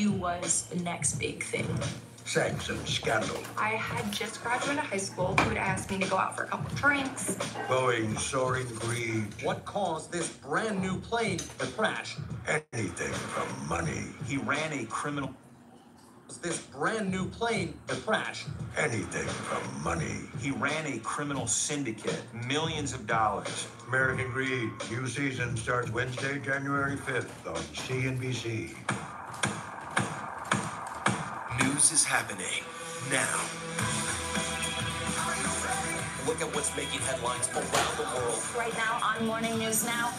you was the next big thing? Sex and scandal. I had just graduated high school. He would ask me to go out for a couple drinks. Glowing, soaring greed. What caused this brand new plane to crash? Anything from money. He ran a criminal. This brand new plane to crash. Anything from money. He ran a criminal syndicate, millions of dollars. American Greed. New season starts Wednesday, January 5th on CNBC. News is happening now. Look at what's making headlines around the world. Right now on Morning News Now.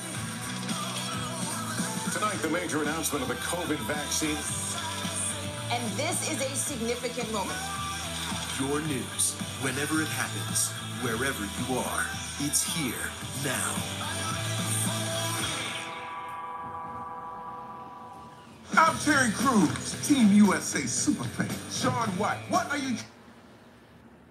Tonight, the major announcement of the COVID vaccine. And this is a significant moment. Your news, whenever it happens, wherever you are, it's here now. Terry Crews, Team USA Superfan. Shaun White, what are you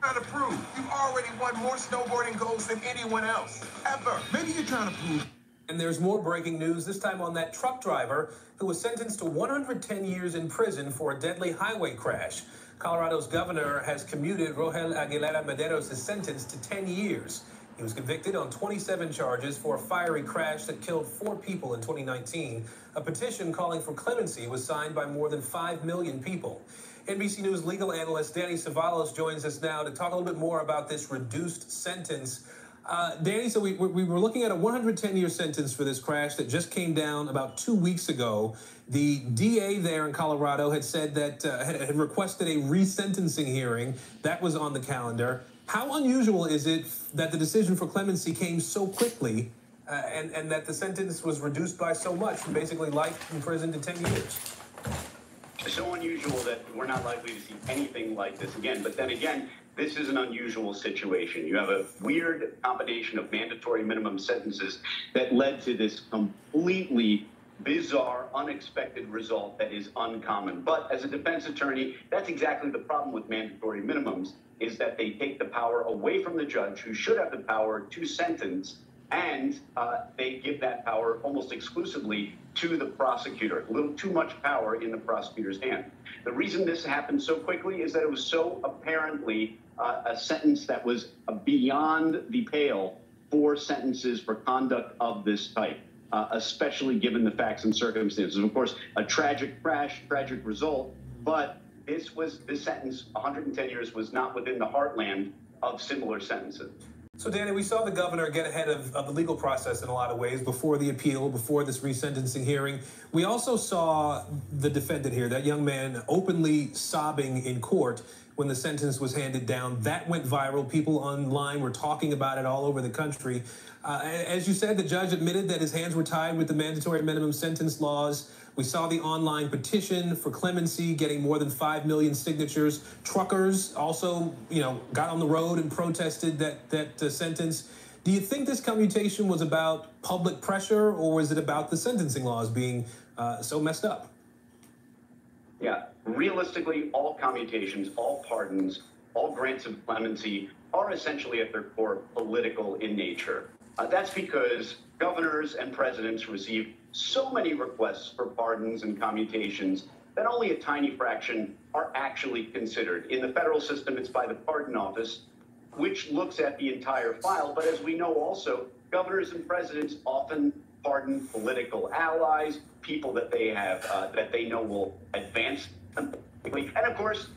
trying to prove? You've already won more snowboarding golds than anyone else, ever. Maybe you're trying to prove. And there's more breaking news, this time on that truck driver who was sentenced to 110 years in prison for a deadly highway crash. Colorado's governor has commuted Rogel Aguilera Mederos' sentence to 10 years. He was convicted on 27 charges for a fiery crash that killed four people in 2019. A petition calling for clemency was signed by more than 5 million people. NBC News legal analyst Danny Cevallos joins us now to talk a little bit more about this reduced sentence. Uh, Danny, so we, we were looking at a 110 year sentence for this crash that just came down about two weeks ago. The DA there in Colorado had said that, uh, had, had requested a resentencing hearing. That was on the calendar. How unusual is it that the decision for clemency came so quickly uh, and, and that the sentence was reduced by so much from basically life in prison to 10 years? So unusual that we're not likely to see anything like this again. But then again, this is an unusual situation. You have a weird combination of mandatory minimum sentences that led to this completely bizarre, unexpected result that is uncommon. But as a defense attorney, that's exactly the problem with mandatory minimums is that they take the power away from the judge who should have the power to sentence and uh, they give that power almost exclusively to the prosecutor. A little too much power in the prosecutor's hand. The reason this happened so quickly is that it was so apparently uh, a sentence that was beyond the pale for sentences for conduct of this type. Uh, especially given the facts and circumstances. Of course, a tragic crash, tragic result, but this was this sentence, 110 years, was not within the heartland of similar sentences. So, Danny, we saw the governor get ahead of, of, the legal process in a lot of ways before the appeal, before this resentencing hearing. We also saw the defendant here, that young man, openly sobbing in court when the sentence was handed down. That went viral. People online were talking about it all over the country. Uh, as you said, the judge admitted that his hands were tied with the mandatory minimum sentence laws. We saw the online petition for clemency getting more than 5 million signatures. Truckers also, you know, got on the road and protested that, that uh, sentence. Do you think this commutation was about public pressure or was it about the sentencing laws being uh, so messed up? Yeah, realistically, all commutations, all pardons, all grants of clemency are essentially at their core political in nature. Uh, that's because governors and presidents receive so many requests for pardons and commutations that only a tiny fraction are actually considered. In the federal system, it's by the pardon office, which looks at the entire file. But as we know also, governors and presidents often pardon political allies, people that they have uh, that they know will advance them. politically, And of course,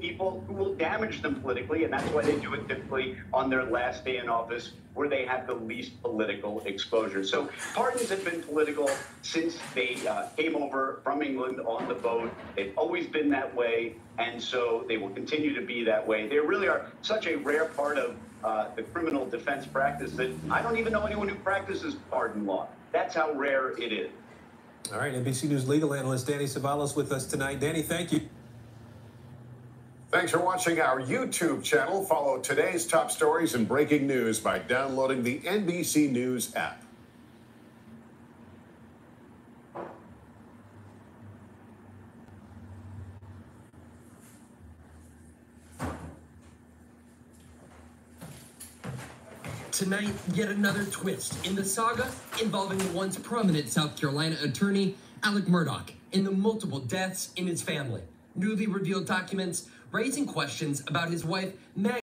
people who will damage them politically, and that's why they do it typically on their last day in office, where they have the least political exposure. So pardons have been political since they uh, came over from England on the boat. They've always been that way, and so they will continue to be that way. They really are such a rare part of uh, the criminal defense practice that I don't even know anyone who practices pardon law. That's how rare it is. All right, NBC News legal analyst Danny Cevallos with us tonight. Danny, thank you. Thanks for watching our YouTube channel. Follow today's top stories and breaking news by downloading the NBC News app. Yet another twist in the saga involving the once prominent South Carolina attorney, Alex Murdaugh. and the multiple deaths in his family. Newly revealed documents raising questions about his wife, Meg.